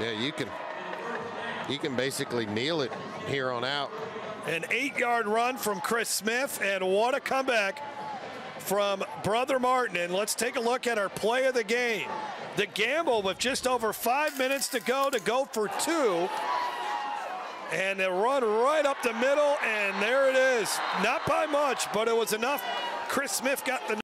Yeah, you can you can basically kneel it here on out. An eight-yard run from Chris Smith, and what a comeback from Brother Martin. And let's take a look at our play of the game. The gamble with just over five minutes to go to go for two. And they run right up the middle, and there it is. Not by much, but it was enough. Chris Smith got the